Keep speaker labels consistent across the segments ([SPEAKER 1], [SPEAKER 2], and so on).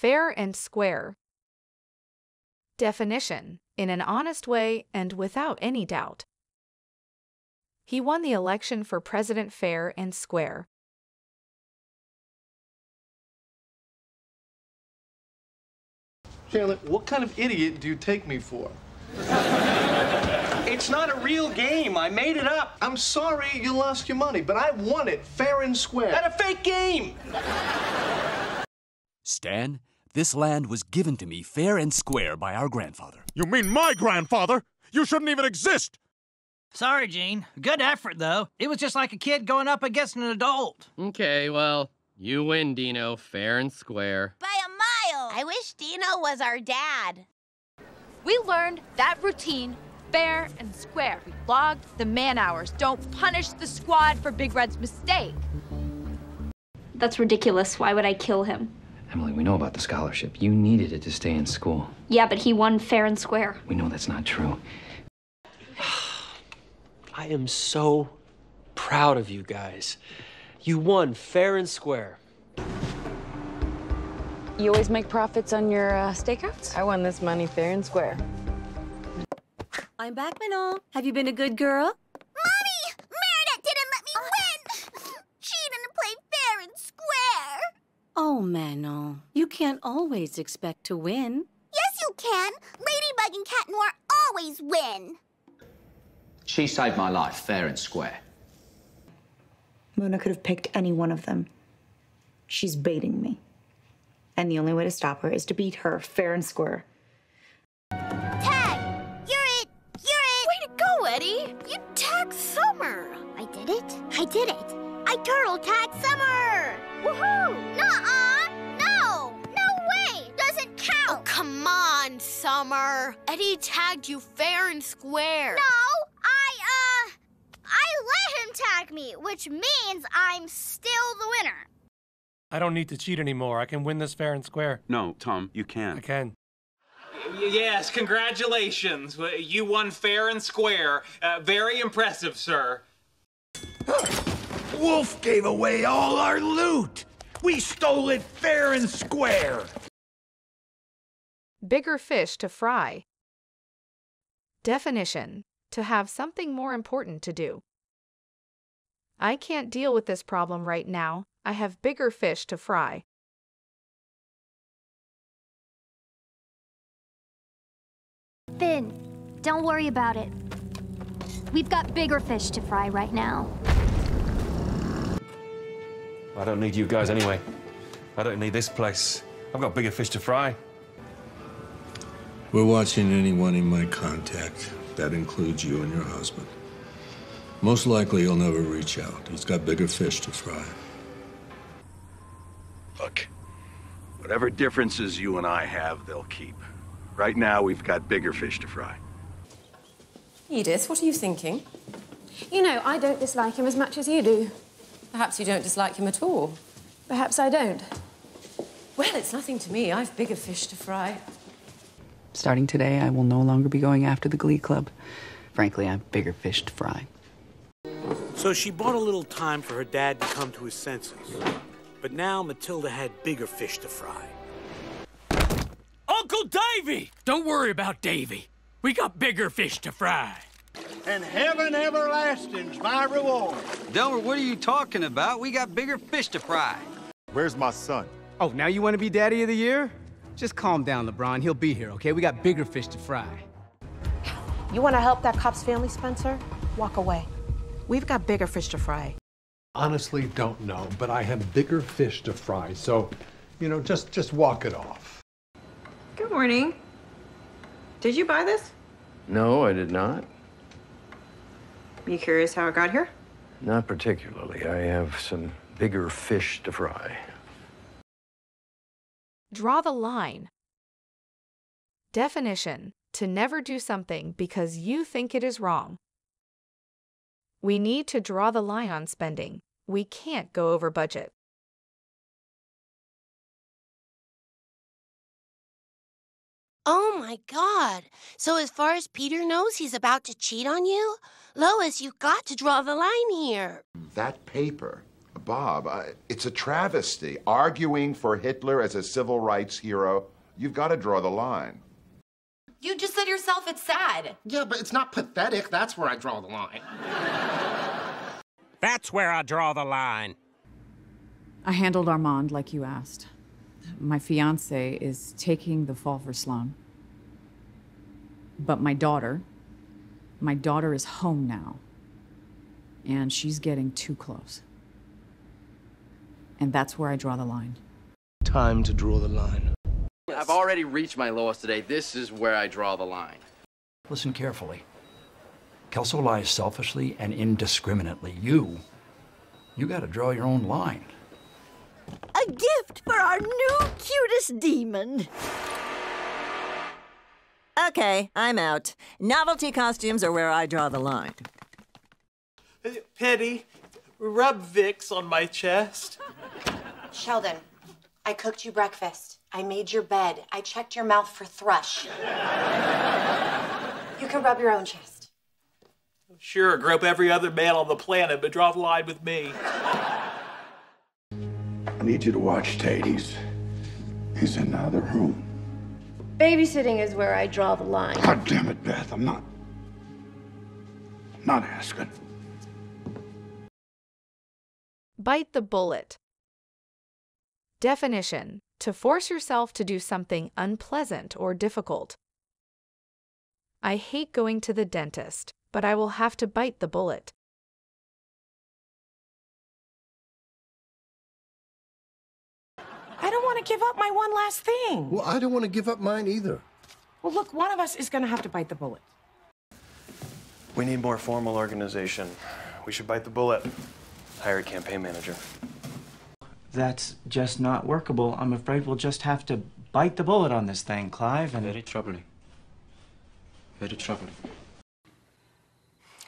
[SPEAKER 1] Fair and square. Definition In an honest way and without any doubt. He won the election for president fair and square.
[SPEAKER 2] Chandler, what kind of idiot do you take me for?
[SPEAKER 3] It's not a real game. I made it up.
[SPEAKER 2] I'm sorry you lost your money, but I won it fair and square.
[SPEAKER 3] At a fake game.
[SPEAKER 4] Stan, this land was given to me fair and square by our grandfather.
[SPEAKER 5] You mean my grandfather? You shouldn't even exist!
[SPEAKER 6] Sorry, Gene. Good effort, though. It was just like a kid going up against an adult.
[SPEAKER 7] Okay, well, you win, Dino, fair and square.
[SPEAKER 8] By a mile! I wish Dino was our dad.
[SPEAKER 9] We learned that routine fair and square. We logged the man hours. Don't punish the squad for Big Red's mistake.
[SPEAKER 10] That's ridiculous. Why would I kill him?
[SPEAKER 11] Emily, we know about the scholarship. You needed it to stay in school.
[SPEAKER 10] Yeah, but he won fair and square.
[SPEAKER 11] We know that's not true.
[SPEAKER 12] I am so proud of you guys. You won fair and square.
[SPEAKER 13] You always make profits on your uh, stakeouts?
[SPEAKER 14] I won this money fair and square.
[SPEAKER 15] I'm back, Manon. Have you been a good girl? Oh, Manon. You can't always expect to win.
[SPEAKER 8] Yes, you can! Ladybug and Cat Noir always win!
[SPEAKER 16] She saved my life, fair and square.
[SPEAKER 17] Mona could have picked any one of them. She's baiting me. And the only way to stop her is to beat her fair and square.
[SPEAKER 8] Tag! You're it! You're it!
[SPEAKER 9] Way to go, Eddie! You tagged Summer!
[SPEAKER 8] I did it? I did it! I turtle tagged Summer! Woohoo!
[SPEAKER 9] Come on, Summer. Eddie tagged you fair and square.
[SPEAKER 8] No! I, uh... I let him tag me, which means I'm still the winner.
[SPEAKER 18] I don't need to cheat anymore. I can win this fair and square.
[SPEAKER 19] No, Tom, you can.
[SPEAKER 18] I can.
[SPEAKER 20] Yes, congratulations. You won fair and square. Uh, very impressive, sir.
[SPEAKER 5] Wolf gave away all our loot! We stole it fair and square!
[SPEAKER 1] Bigger fish to fry. Definition To have something more important to do. I can't deal with this problem right now. I have bigger fish to fry.
[SPEAKER 21] Finn, don't worry about it. We've got bigger fish to fry right now.
[SPEAKER 22] I don't need you guys anyway. I don't need this place. I've got bigger fish to fry.
[SPEAKER 23] We're watching anyone he might contact. That includes you and your husband. Most likely he'll never reach out. He's got bigger fish to fry.
[SPEAKER 24] Look, whatever differences you and I have, they'll keep. Right now, we've got bigger fish to fry.
[SPEAKER 25] Edith, what are you thinking?
[SPEAKER 26] You know, I don't dislike him as much as you do.
[SPEAKER 25] Perhaps you don't dislike him at all.
[SPEAKER 26] Perhaps I don't.
[SPEAKER 25] Well, it's nothing to me. I've bigger fish to fry.
[SPEAKER 27] Starting today, I will no longer be going after the Glee Club. Frankly, I have bigger fish to fry.
[SPEAKER 28] So she bought a little time for her dad to come to his senses. But now Matilda had bigger fish to fry.
[SPEAKER 6] Uncle Davy! Don't worry about Davy. We got bigger fish to fry.
[SPEAKER 29] And heaven everlasting's my reward.
[SPEAKER 30] Delbert, what are you talking about? We got bigger fish to fry.
[SPEAKER 31] Where's my son?
[SPEAKER 32] Oh, now you want to be daddy of the year? Just calm down, LeBron. He'll be here, okay? We got bigger fish to fry.
[SPEAKER 33] You want to help that cop's family, Spencer? Walk away. We've got bigger fish to fry.
[SPEAKER 34] Honestly, don't know, but I have bigger fish to fry, so, you know, just just walk it off.
[SPEAKER 14] Good morning. Did you buy this?
[SPEAKER 11] No, I did not.
[SPEAKER 14] You curious how it got here?
[SPEAKER 11] Not particularly. I have some bigger fish to fry.
[SPEAKER 1] Draw the line. Definition To never do something because you think it is wrong. We need to draw the line on spending. We can't go over budget.
[SPEAKER 8] Oh my god. So as far as Peter knows, he's about to cheat on you? Lois, you've got to draw the line here.
[SPEAKER 24] That paper Bob, I, it's a travesty. Arguing for Hitler as a civil rights hero, you've got to draw the line.
[SPEAKER 35] You just said yourself it's sad.
[SPEAKER 36] Yeah, but it's not pathetic. That's where I draw the line.
[SPEAKER 28] That's where I draw the line.
[SPEAKER 37] I handled Armand like you asked. My fiance is taking the fall for Sloan. But my daughter, my daughter is home now. And she's getting too close. And that's where I draw the line.
[SPEAKER 38] Time to draw the line.
[SPEAKER 27] I've already reached my lowest today. This is where I draw the line.
[SPEAKER 39] Listen carefully. Kelso lies selfishly and indiscriminately. You, you gotta draw your own line.
[SPEAKER 40] A gift for our new cutest demon. Okay, I'm out. Novelty costumes are where I draw the line.
[SPEAKER 20] Penny, rub Vicks on my chest.
[SPEAKER 41] Sheldon, I cooked you breakfast. I made your bed. I checked your mouth for thrush. you can rub your own chest.
[SPEAKER 20] Sure, grope every other man on the planet, but draw the line with me.
[SPEAKER 24] I need you to watch Tate. He's, he's in the other room.
[SPEAKER 13] Babysitting is where I draw the line.
[SPEAKER 24] God damn it, Beth. I'm not. Not asking.
[SPEAKER 1] Bite the bullet. Definition to force yourself to do something unpleasant or difficult. I hate going to the dentist, but I will have to bite the bullet.
[SPEAKER 41] I don't want to give up my one last thing.
[SPEAKER 42] Well, I don't want to give up mine either.
[SPEAKER 41] Well, look, one of us is going to have to bite the bullet.
[SPEAKER 43] We need more formal organization. We should bite the bullet. Hire a campaign manager.
[SPEAKER 11] That's just not workable. I'm afraid we'll just have to bite the bullet on this thing, Clive, and...
[SPEAKER 43] Very troubling. Very troubling.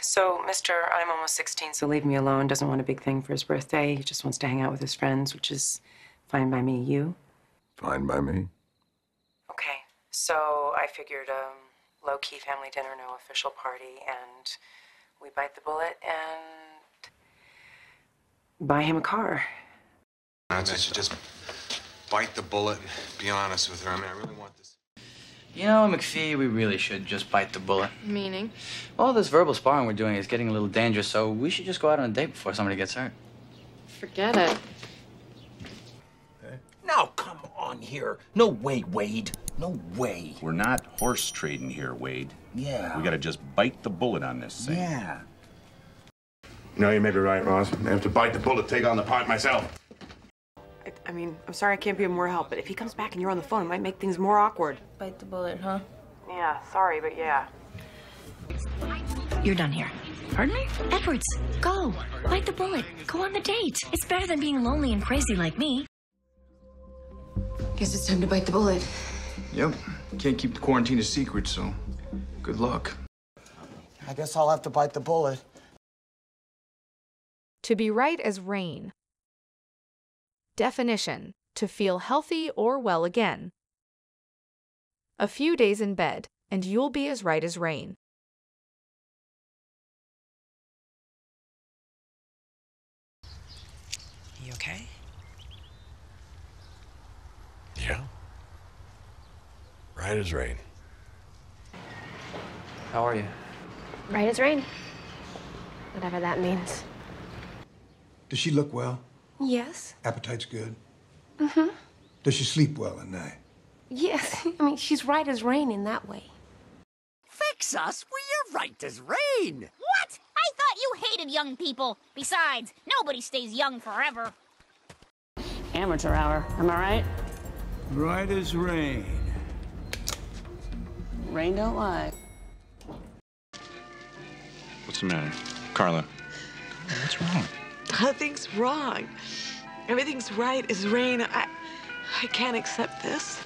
[SPEAKER 44] So, Mr. I'm almost 16, so leave me alone. Doesn't want a big thing for his birthday. He just wants to hang out with his friends, which is fine by me. You?
[SPEAKER 24] Fine by me.
[SPEAKER 44] Okay. So, I figured um, low key family dinner, no official party, and we bite the bullet and buy him a car.
[SPEAKER 22] I should just bite the bullet and be honest with her. I mean, I really want this.
[SPEAKER 27] You know, McPhee, we really should just bite the bullet.
[SPEAKER 13] Meaning?
[SPEAKER 27] All this verbal sparring we're doing is getting a little dangerous, so we should just go out on a date before somebody gets hurt.
[SPEAKER 13] Forget it.
[SPEAKER 42] Now, come on here. No way, Wade. No way.
[SPEAKER 45] We're not horse trading here, Wade.
[SPEAKER 42] Yeah.
[SPEAKER 45] We gotta just bite the bullet on this thing.
[SPEAKER 42] Yeah.
[SPEAKER 34] No, you may be right, Ross. I have to bite the bullet, take on the part myself.
[SPEAKER 41] I, I mean, I'm sorry I can't be of more help, but if he comes back and you're on the phone, it might make things more awkward.
[SPEAKER 13] Bite the bullet, huh?
[SPEAKER 41] Yeah, sorry, but yeah.
[SPEAKER 17] You're done here. Pardon me? Edwards, go. Bite the bullet. Go on the date. It's better than being lonely and crazy like me.
[SPEAKER 13] Guess it's time to bite the bullet.
[SPEAKER 31] Yep. Can't keep the quarantine a secret, so good luck.
[SPEAKER 42] I guess I'll have to bite the bullet.
[SPEAKER 1] To be right as rain. Definition to feel healthy or well again. A few days in bed, and you'll be as right as rain.
[SPEAKER 44] You okay?
[SPEAKER 46] Yeah. Right as rain.
[SPEAKER 27] How are you?
[SPEAKER 13] Right as rain. Whatever that means.
[SPEAKER 42] Does she look well?
[SPEAKER 13] Yes.
[SPEAKER 42] Appetite's good.
[SPEAKER 13] Mm-hmm.
[SPEAKER 42] Does she sleep well at night?
[SPEAKER 13] Yes. I mean, she's right as rain in that way.
[SPEAKER 40] Fix us? We're right as rain.
[SPEAKER 8] What? I thought you hated young people. Besides, nobody stays young forever.
[SPEAKER 13] Amateur hour. Am I right?
[SPEAKER 42] Right as rain.
[SPEAKER 13] Rain don't lie.
[SPEAKER 22] What's the matter? Carla. What's wrong?
[SPEAKER 47] Nothing's wrong. Everything's right as rain. I, I can't accept this.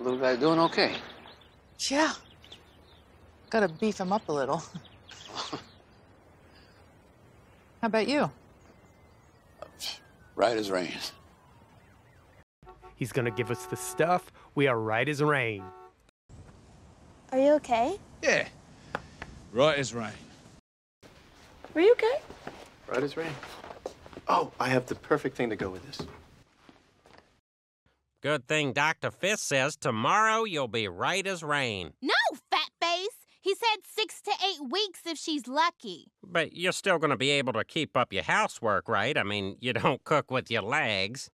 [SPEAKER 27] Little guy doing okay.
[SPEAKER 47] Yeah. Gotta beef him up a little. How about you?
[SPEAKER 40] Right as rain.
[SPEAKER 42] He's gonna give us the stuff. We are right as rain.
[SPEAKER 13] Are you okay?
[SPEAKER 40] Yeah. Right as rain.
[SPEAKER 13] Were you okay?
[SPEAKER 48] Right as rain. Oh, I have the perfect thing to go with this.
[SPEAKER 49] Good thing Dr. Fisk says tomorrow you'll be right as rain.
[SPEAKER 50] No, fat face. He said six to eight weeks if she's lucky.
[SPEAKER 49] But you're still going to be able to keep up your housework, right? I mean, you don't cook with your legs.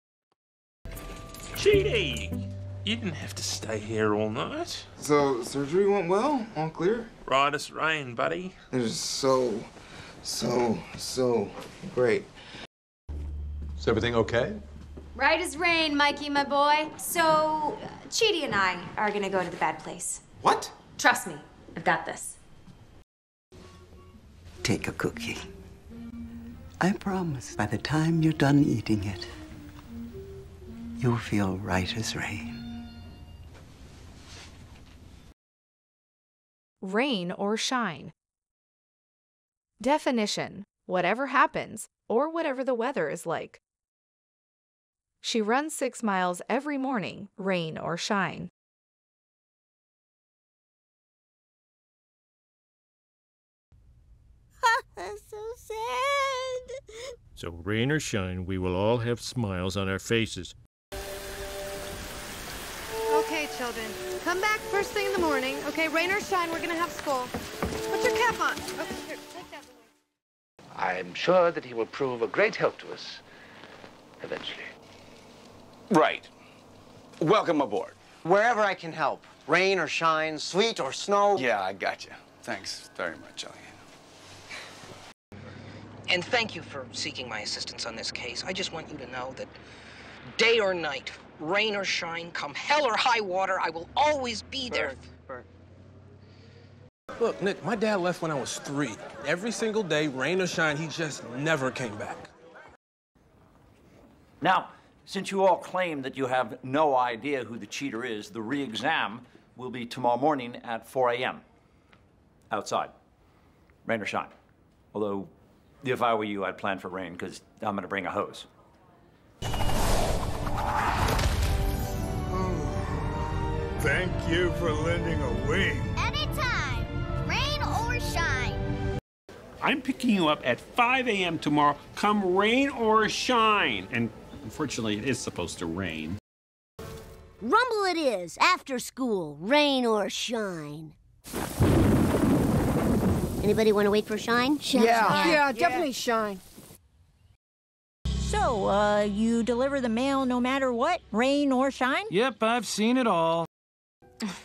[SPEAKER 23] Cheaty! You didn't have to stay here all night.
[SPEAKER 51] So, surgery went well? All clear?
[SPEAKER 23] Right as rain, buddy.
[SPEAKER 51] It is so, so, so great.
[SPEAKER 52] Is everything okay?
[SPEAKER 44] Right as rain, Mikey, my boy. So, Chidi and I are gonna go to the bad place.
[SPEAKER 51] What?
[SPEAKER 44] Trust me, I've got this.
[SPEAKER 53] Take a cookie. I promise by the time you're done eating it, you'll feel right as rain.
[SPEAKER 1] Rain or shine. Definition whatever happens, or whatever the weather is like. She runs six miles every morning, rain or shine.
[SPEAKER 40] so sad.
[SPEAKER 20] So, rain or shine, we will all have smiles on our faces.
[SPEAKER 33] Okay, children. Come back first thing in the morning. Okay, rain or shine, we're gonna have school. Put your cap on. Okay, here, take that.
[SPEAKER 54] I'm sure that he will prove a great help to us eventually.
[SPEAKER 16] Right. Welcome aboard. Wherever I can help, rain or shine, sleet or snow.
[SPEAKER 55] Yeah, I got you. Thanks very much, Elliot.
[SPEAKER 56] And thank you for seeking my assistance on this case. I just want you to know that day or night, rain or shine, come hell or high water, I will always be there.
[SPEAKER 19] Look, Nick, my dad left when I was three. Every single day, rain or shine, he just never came back.
[SPEAKER 24] Now, since you all claim that you have no idea who the cheater is, the re-exam will be tomorrow morning at 4 a.m. Outside. Rain or shine. Although, if I were you, I'd plan for rain, because I'm going to bring a hose.
[SPEAKER 8] Thank you for lending a wing.
[SPEAKER 23] I'm picking you up at 5 a.m. tomorrow, come rain or shine. And unfortunately, it is supposed to rain.
[SPEAKER 40] Rumble it is, after school, rain or shine. Anybody want to wait for shine? Shine.
[SPEAKER 33] Yeah, definitely shine.
[SPEAKER 57] So, uh, you deliver the mail no matter what, rain or shine?
[SPEAKER 58] Yep, I've seen it all.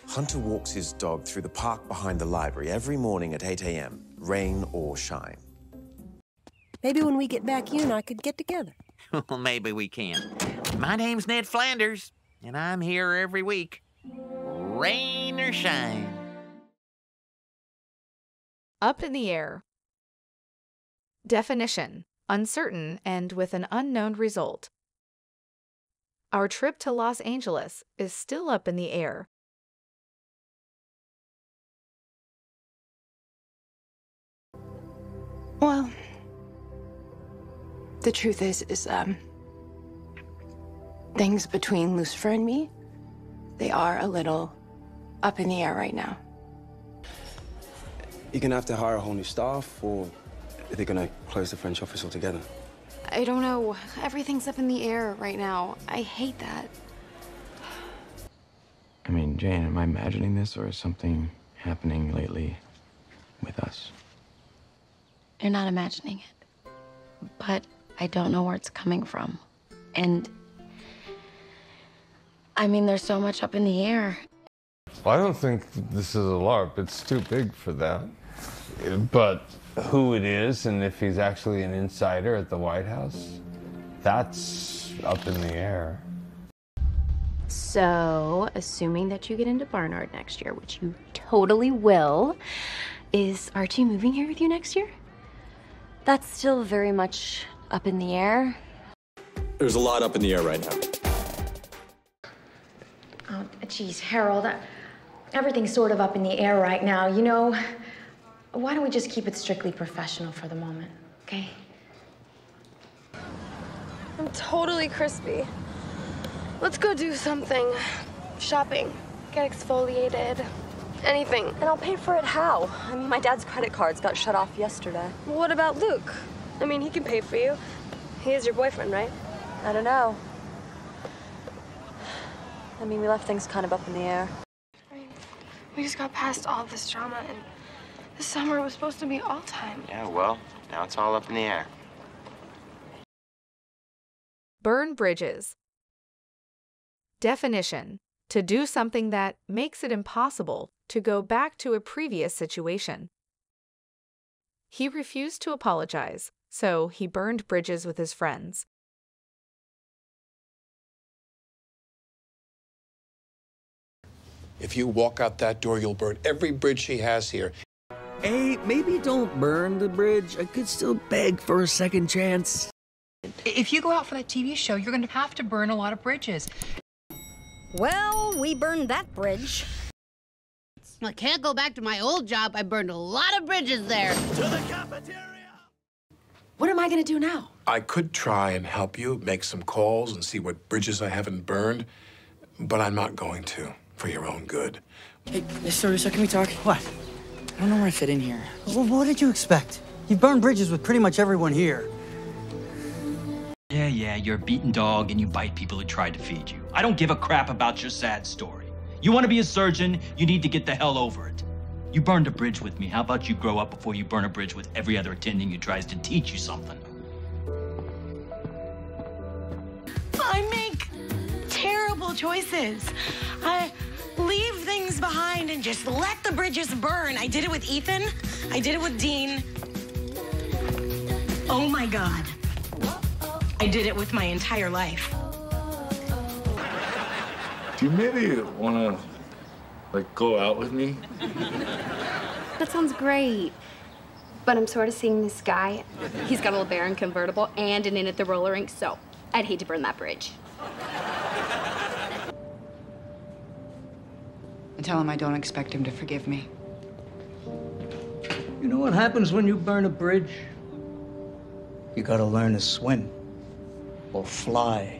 [SPEAKER 59] Hunter walks his dog through the park behind the library every morning at 8 a.m., rain or shine.
[SPEAKER 40] Maybe when we get back, you and I could get together.
[SPEAKER 60] Well, maybe we can. My name's Ned Flanders, and I'm here every week. Rain or shine.
[SPEAKER 1] Up in the air. Definition uncertain and with an unknown result. Our trip to Los Angeles is still up in the air.
[SPEAKER 27] Well, the truth is, is, um, things between Lucifer and me, they are a little up in the air right now.
[SPEAKER 61] You're gonna have to hire a whole new staff, or are they gonna close the French office altogether?
[SPEAKER 27] I don't know. Everything's up in the air right now. I hate that.
[SPEAKER 11] I mean, Jane, am I imagining this, or is something happening lately with us?
[SPEAKER 27] You're not imagining it. But I don't know where it's coming from. And I mean, there's so much up in the air.
[SPEAKER 62] Well, I don't think this is a LARP. It's too big for that. But who it is and if he's actually an insider at the White House, that's up in the air.
[SPEAKER 27] So, assuming that you get into Barnard next year, which you totally will, is Archie moving here with you next year? That's still very much up in the air.
[SPEAKER 63] There's a lot up in the air right now.
[SPEAKER 17] Oh, geez, Harold, I- everything's sort of up in the air right now. You know, why don't we just keep it strictly professional for the moment, okay?
[SPEAKER 33] I'm totally crispy. Let's go do something. Shopping. Get exfoliated. Anything.
[SPEAKER 64] And I'll pay for it how? I mean, my dad's credit cards got shut off yesterday.
[SPEAKER 33] What about Luke?
[SPEAKER 65] I mean, he can pay for you. He is your boyfriend, right?
[SPEAKER 66] I don't know. I mean, we left things kind of up in the air.
[SPEAKER 65] We just got past all this drama, and this summer was supposed to be all time.
[SPEAKER 67] Yeah, well, now it's all up in the air.
[SPEAKER 1] Burn bridges. Definition To do something that makes it impossible to go back to a previous situation. He refused to apologize, so he burned bridges with his friends.
[SPEAKER 68] If you walk out that door, you'll burn every bridge she has here.
[SPEAKER 69] Hey, maybe don't burn the bridge. I could still beg for a second chance.
[SPEAKER 70] If you go out for that TV show, you're going to have to burn a lot of bridges.
[SPEAKER 71] Well, we burned that bridge.
[SPEAKER 16] I can't go back to my old job. I burned a lot of bridges there.
[SPEAKER 68] To the cafeteria!
[SPEAKER 16] What am I going to do now?
[SPEAKER 68] I could try and help you, make some calls and see what bridges I haven't burned, but I'm not going to, for your own good.
[SPEAKER 72] Hey, sir, sir, can we talk?
[SPEAKER 27] What?
[SPEAKER 72] I don't know where I fit in here.
[SPEAKER 27] Well, what did you expect? You've burned bridges with pretty much everyone here.
[SPEAKER 49] Yeah, yeah, you're a beaten dog and you bite people who tried to feed you. I don't give a crap about your sad story. You want to be a surgeon, you need to get the hell over it. You burned a bridge with me. How about you grow up before you burn a bridge with every other attending who tries to teach you something?
[SPEAKER 33] I make terrible choices. I leave things behind and just let the bridges burn. I did it with Ethan. I did it with Dean. Oh my God. I did it with my entire life.
[SPEAKER 73] Do you maybe want to, like, go out with me?
[SPEAKER 13] That sounds great. But I'm sort of seeing this guy. He's got a LeBaron convertible and an in at the roller rink, so I'd hate to burn that bridge.
[SPEAKER 17] And tell him I don't expect him to forgive me.
[SPEAKER 27] You know what happens when you burn a bridge? You gotta learn to swim or fly.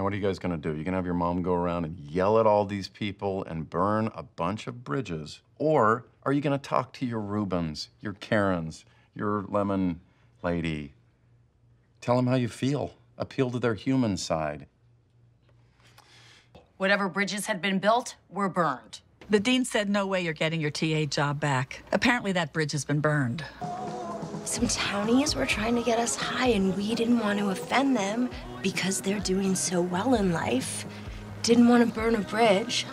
[SPEAKER 74] Now, what are you guys gonna do? You're gonna have your mom go around and yell at all these people and burn a bunch of bridges? Or are you gonna talk to your Rubens, your Karens, your Lemon Lady? Tell them how you feel. Appeal to their human side.
[SPEAKER 75] Whatever bridges had been built were burned.
[SPEAKER 37] The dean said no way you're getting your TA job back. Apparently that bridge has been burned.
[SPEAKER 33] Some townies were trying to get us high, and we didn't want to offend them because they're doing so well in life. Didn't want to burn a bridge.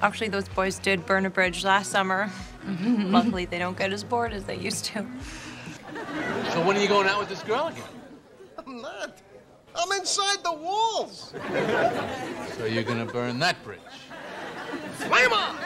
[SPEAKER 64] Actually, those boys did burn a bridge last summer. Mm-hmm. Luckily, they don't get as bored as they used to.
[SPEAKER 76] So when are you going out with this girl again?
[SPEAKER 77] I'm not. I'm inside the walls.
[SPEAKER 76] So you're gonna burn that bridge?
[SPEAKER 77] Flame on!